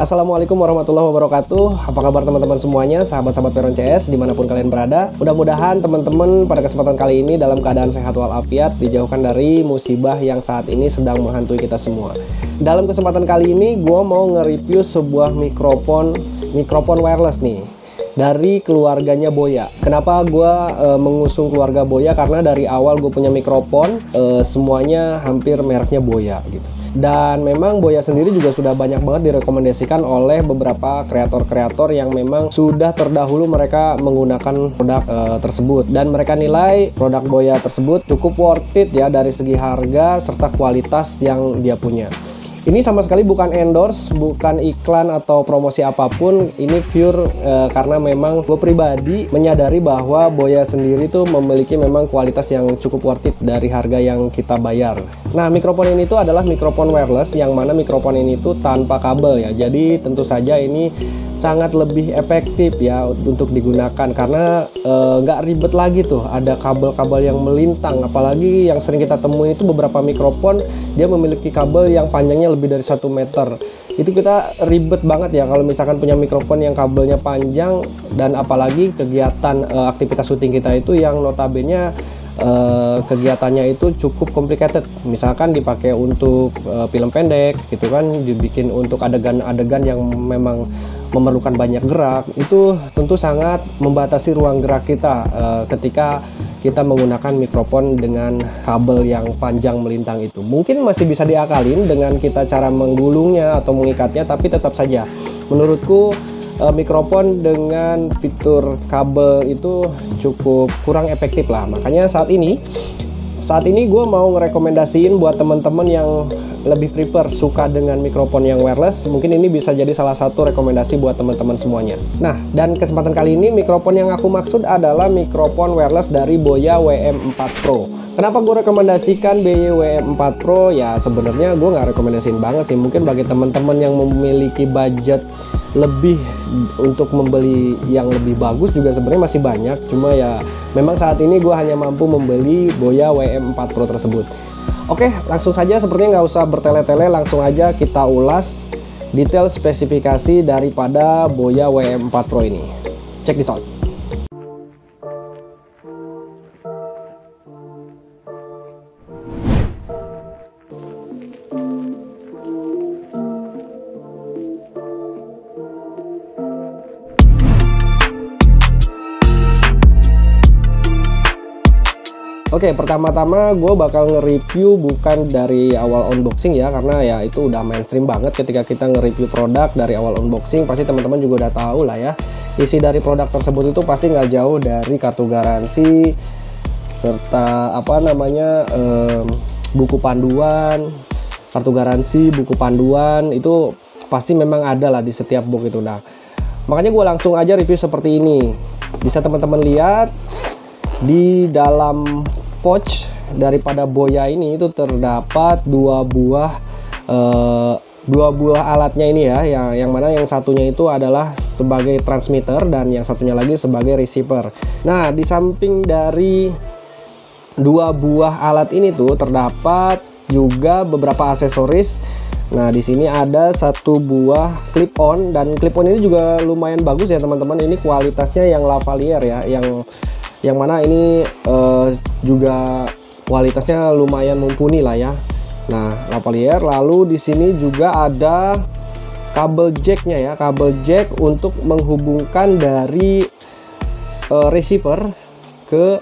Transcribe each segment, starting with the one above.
Assalamualaikum warahmatullahi wabarakatuh. Apa kabar teman-teman semuanya, sahabat-sahabat Peron CS di mana pun kalian berada. Mudah-mudahan teman-teman pada kesempatan kali ini dalam keadaan sehat walafiat Dijauhkan dari musibah yang saat ini sedang menghantui kita semua. Dalam kesempatan kali ini gue mau nge-review sebuah mikrofon Mikrofon wireless nih dari keluarganya Boya. Kenapa gue e, mengusung keluarga Boya? Karena dari awal gue punya mikrofon e, semuanya hampir mereknya Boya gitu dan memang Boya sendiri juga sudah banyak banget direkomendasikan oleh beberapa kreator-kreator yang memang sudah terdahulu mereka menggunakan produk uh, tersebut dan mereka nilai produk Boya tersebut cukup worth it ya dari segi harga serta kualitas yang dia punya. Ini sama sekali bukan endorse, bukan iklan atau promosi apa pun. Ini pure e, karena memang gue pribadi menyadari bahwa Boya sendiri tuh memiliki memang kualitas yang cukup worth it dari harga yang kita bayar. Nah, mikrofon ini tuh adalah mikrofon wireless yang mana mikrofon ini tuh tanpa kabel ya. Jadi tentu saja ini sangat lebih efektif ya untuk digunakan karena eh, nggak e, ribet lagi tuh. Ada kabel-kabel yang melintang apalagi yang sering kita temui itu beberapa mikrofon dia memiliki kabel yang panjangnya lebih dari satu meter. Itu kita ribet banget ya kalau misalkan punya mikrofon yang kabelnya panjang dan apalagi kegiatan e, aktivitas syuting kita itu yang notabene Uh, kegiatannya itu cukup complicated. Misalkan dipakai untuk uh, film pendek gitu kan dibikin untuk adegan-adegan yang memang memerlukan banyak gerak itu tentu sangat membatasi ruang gerak kita uh, ketika kita menggunakan mikrofon dengan kabel yang panjang melintang itu. Mungkin masih bisa diakalin dengan kita cara menggulungnya atau mengikatnya tapi tetap saja. Menurutku uh, mikrofon dengan fitur kabel itu cukup kurang efektif lah. Makanya saat ini saat ini gue mau ngerekomendasiin buat teman-teman yang lebih prefer suka dengan mikrofon yang wireless mungkin ini bisa jadi salah satu rekomendasi buat teman-teman semuanya. Nah dan kesempatan kali ini mikrofon yang aku maksud adalah mikrofon wireless dari Boya WM4 Pro. Kenapa gue rekomendasikan BY WM4 Pro? Ya sebenarnya gue nggak rekomendasiin banget sih. Mungkin bagi teman-teman yang memiliki budget lebih untuk membeli yang lebih bagus juga sebenarnya masih banyak. Cuma ya memang saat ini gue hanya mampu membeli Boya WM4 Pro tersebut oke langsung saja. Sepertinya nggak usah bertele-tele langsung aja kita ulas detail spesifikasi daripada Boya WM4 Pro ini. Check this out Oke, okay, pertama-tama gue bakal nge-review bukan dari awal unboxing ya, karena ya itu udah mainstream banget ketika kita nge-review produk dari awal unboxing, pasti teman-teman juga udah tahu lah ya. Isi dari produk tersebut itu pasti nggak jauh dari kartu garansi, serta apa namanya um, buku panduan, kartu garansi, buku panduan itu pasti memang ada lah di setiap box itu. Nah, makanya gue langsung aja review seperti ini. Bisa teman-teman lihat di dalam pouch daripada boya ini itu terdapat dua buah uh, dua buah alatnya ini ya yang yang mana yang satunya itu adalah sebagai transmitter dan yang satunya lagi sebagai receiver. Nah, di samping dari dua buah alat ini tuh terdapat juga beberapa aksesoris. Nah, di sini ada satu buah clip on dan clip on ini juga lumayan bagus ya teman-teman. Ini kualitasnya yang lavalier ya, yang yang mana ini uh, juga kualitasnya lumayan mumpuni lah ya. Nah lavalier lalu di sini juga ada kabel jacknya ya kabel jack untuk menghubungkan dari uh, receiver ke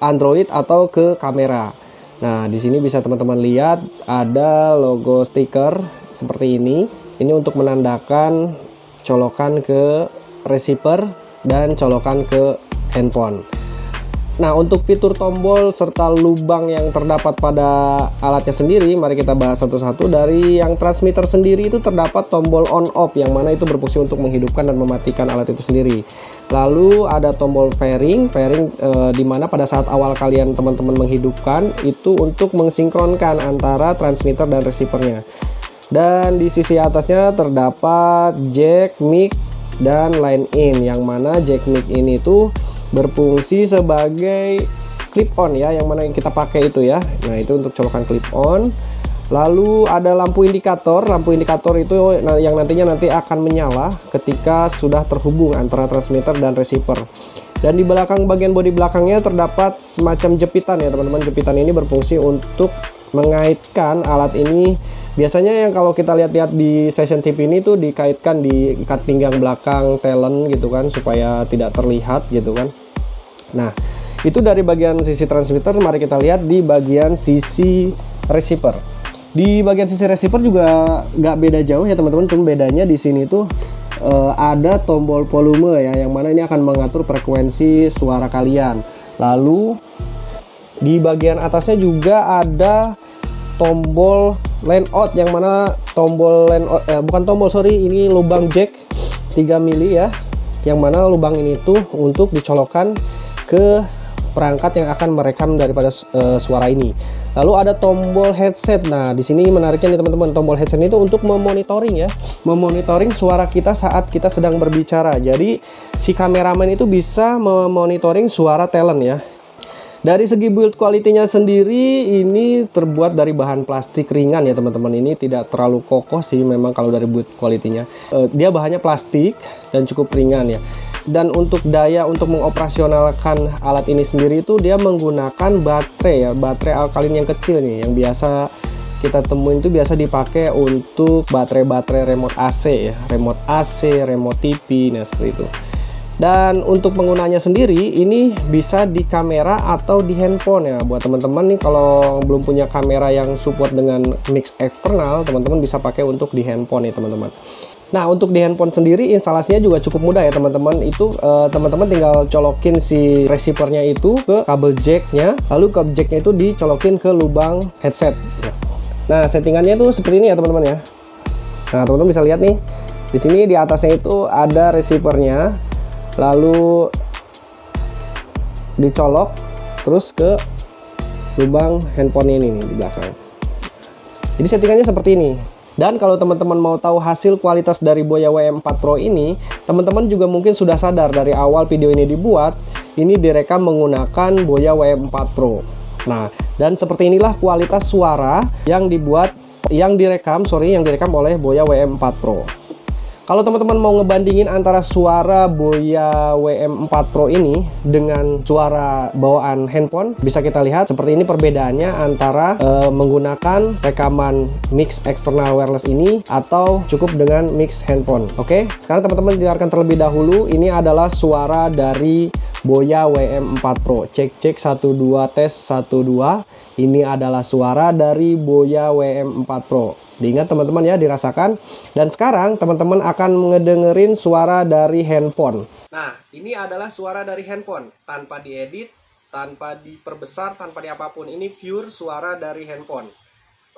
Android atau ke kamera. Nah di sini bisa teman-teman lihat ada logo stiker seperti ini. Ini untuk menandakan colokan ke receiver dan colokan ke handphone Nah, untuk fitur tombol serta lubang yang terdapat pada alatnya sendiri, mari kita bahas satu-satu. Dari yang transmitter sendiri itu terdapat tombol on off yang mana itu berfungsi untuk menghidupkan dan mematikan alat itu sendiri. Lalu ada tombol fairing, fairing e, di mana pada saat awal kalian teman-teman menghidupkan itu untuk mensinkronkan antara transmitter dan receivernya. Dan di sisi atasnya terdapat jack, mic, dan line in yang mana jack mic ini tuh berfungsi sebagai clip on ya yang mana yang kita pakai itu ya nah itu untuk colokan clip on Lalu ada lampu indikator. Lampu indikator itu yang nantinya nanti akan menyala ketika sudah terhubung antara transmitter dan receiver. Dan di belakang bagian bodi belakangnya terdapat semacam jepitan ya teman-teman. Jepitan ini berfungsi untuk mengaitkan alat ini. Biasanya yang kalau kita lihat-lihat di session TV ini tuh dikaitkan di ikat pinggang belakang talent gitu kan supaya tidak terlihat gitu kan. Nah, itu dari bagian sisi transmitter. Mari kita lihat di bagian sisi receiver. Di bagian sisi receiver juga nggak beda jauh ya teman-teman, cuma bedanya di sini tuh uh, ada tombol volume ya, yang mana ini akan mengatur frekuensi suara kalian. Lalu di bagian atasnya juga ada tombol line out yang mana tombol line out, eh, bukan tombol sorry ini lubang jack 3 mili ya yang mana lubang ini tuh untuk dicolokkan ke perangkat yang akan merekam daripada uh, suara ini. Lalu ada tombol headset. Nah, di sini menariknya nih teman-teman, tombol headset itu untuk memonitoring ya, memonitoring suara kita saat kita sedang berbicara. Jadi si kameramen itu bisa memonitoring suara talent ya. Dari segi build quality-nya sendiri ini terbuat dari bahan plastik ringan ya teman-teman. Ini tidak terlalu kokoh sih memang kalau dari build quality-nya. Uh, dia bahannya plastik dan cukup ringan ya dan untuk daya untuk mengoperasionalkan alat ini sendiri itu dia menggunakan baterai ya baterai alkalin yang kecil nih yang biasa kita temuin itu biasa dipakai untuk baterai-baterai remote AC ya remote AC remote TV nah seperti itu dan untuk penggunanya sendiri ini bisa di kamera atau di handphone ya buat teman-teman nih kalau belum punya kamera yang support dengan mix eksternal teman-teman bisa pakai untuk di handphone nih teman-teman Nah, untuk di handphone sendiri instalasinya juga cukup mudah ya teman-teman. Itu eh, teman-teman uh, tinggal colokin si receivernya itu ke kabel jacknya, lalu kabel jacknya itu dicolokin ke lubang headset. Nah, settingannya itu seperti ini ya teman-teman ya. Nah, teman-teman bisa lihat nih. Di sini di atasnya itu ada receivernya, lalu dicolok terus ke lubang handphone ini nih di belakang. Jadi settingannya seperti ini. Dan kalau teman-teman mau tahu hasil kualitas dari Boya WM4 Pro ini, teman-teman juga mungkin sudah sadar dari awal video ini dibuat, ini direkam menggunakan Boya WM4 Pro. Nah, dan seperti inilah kualitas suara yang dibuat yang direkam, sorry, yang direkam oleh Boya WM4 Pro. Kalau teman-teman mau ngebandingin antara suara Boya WM4 Pro ini dengan suara bawaan handphone, bisa kita lihat seperti ini perbedaannya antara e, menggunakan rekaman mix eksternal wireless ini atau cukup dengan mix handphone. Oke, sekarang teman-teman dengarkan terlebih dahulu. Ini adalah suara dari Boya WM4 Pro. Cek cek 12 tes 12. Ini adalah suara dari Boya WM4 Pro. Diingat teman-teman ya, dirasakan. Dan sekarang teman-teman akan ngedengerin suara dari handphone. Nah, ini adalah suara dari handphone. Tanpa diedit, tanpa diperbesar, tanpa diapapun. Ini pure suara dari handphone.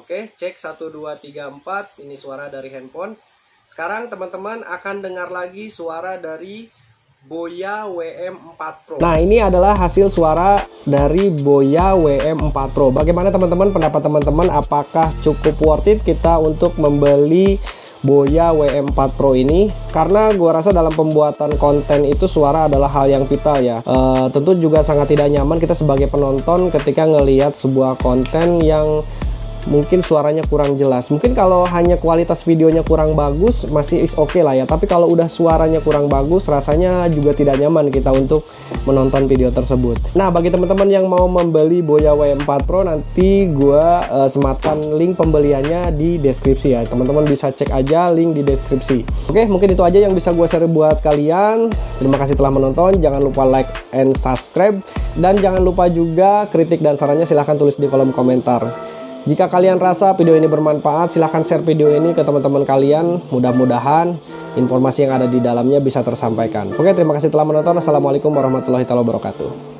Oke, cek 1, 2, 3, 4. Ini suara dari handphone. Sekarang teman-teman akan dengar lagi suara dari Boya WM4 Pro. Nah, ini adalah hasil suara dari Boya WM4 Pro. Bagaimana teman-teman pendapat teman-teman apakah cukup worth it kita untuk membeli Boya WM4 Pro ini karena gua rasa dalam pembuatan konten itu suara adalah hal yang vital ya e, tentu juga sangat tidak nyaman kita sebagai penonton ketika ngelihat sebuah konten yang mungkin suaranya kurang jelas. Mungkin kalau hanya kualitas videonya kurang bagus masih is oke okay lah ya. Tapi kalau udah suaranya kurang bagus rasanya juga tidak nyaman kita untuk menonton video tersebut. Nah, bagi teman-teman yang mau membeli Boya W4 Pro nanti gue uh, sematkan link pembeliannya di deskripsi ya. Teman-teman bisa cek aja link di deskripsi. Oke, mungkin itu aja yang bisa gue share buat kalian. Terima kasih telah menonton. Jangan lupa like and subscribe dan jangan lupa juga kritik dan sarannya silahkan tulis di kolom komentar. Jika kalian rasa video ini bermanfaat, silahkan share video ini ke teman-teman kalian. Mudah-mudahan informasi yang ada di dalamnya bisa tersampaikan. Oke, terima kasih telah menonton. Assalamualaikum warahmatullahi wabarakatuh.